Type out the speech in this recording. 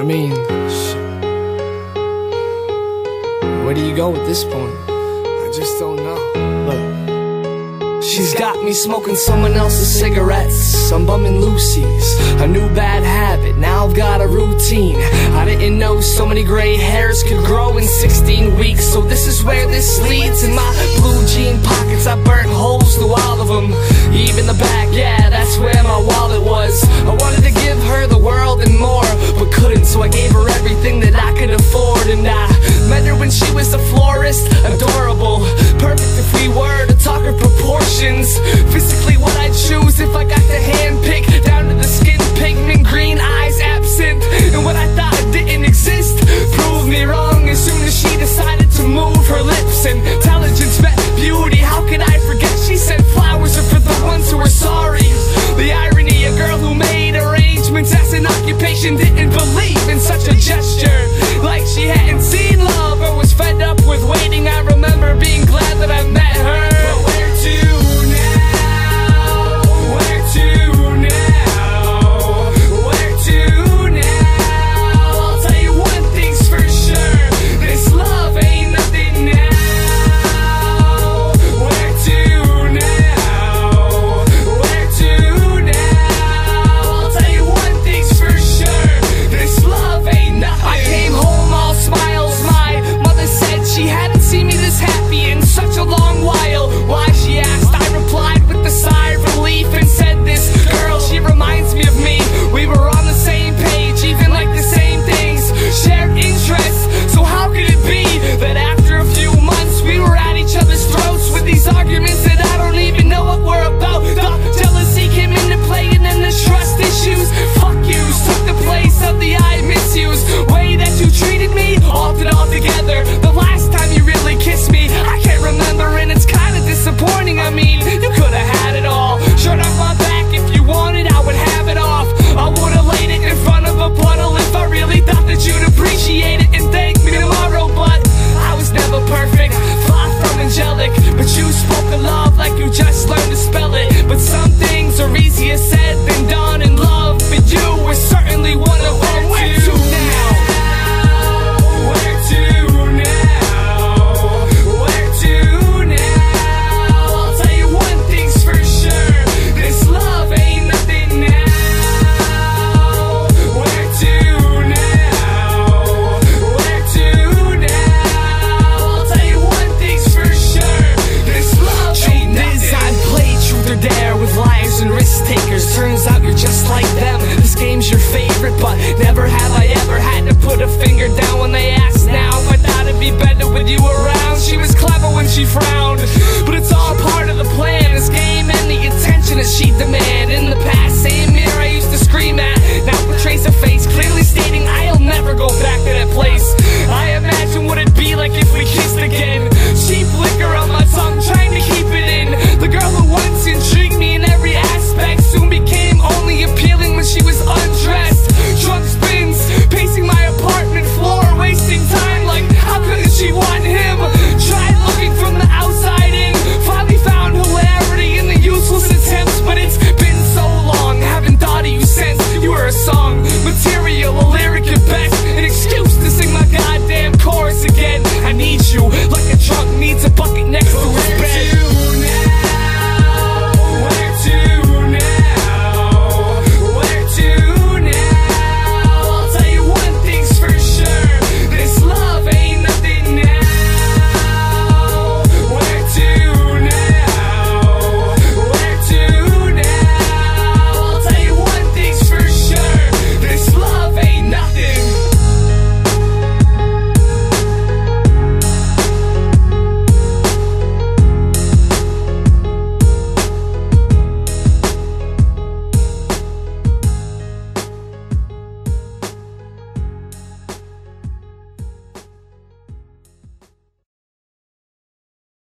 I mean, where do you go at this point? I just don't know. Look. She's got me smoking someone else's cigarettes. I'm bumming Lucy's, a new bad habit. Now I've got a routine. I didn't know so many gray hairs could grow in 16 weeks. So this is where this leads. In my blue jean pockets, I burnt holes through all and intelligence met beauty. How could I forget? She said flowers are for the ones who are sorry. The irony, a girl who made arrangements as an occupation didn't believe in such a gesture. together. The last time you really kissed me I can't remember and it's kinda disappointing. I mean, you could've had she.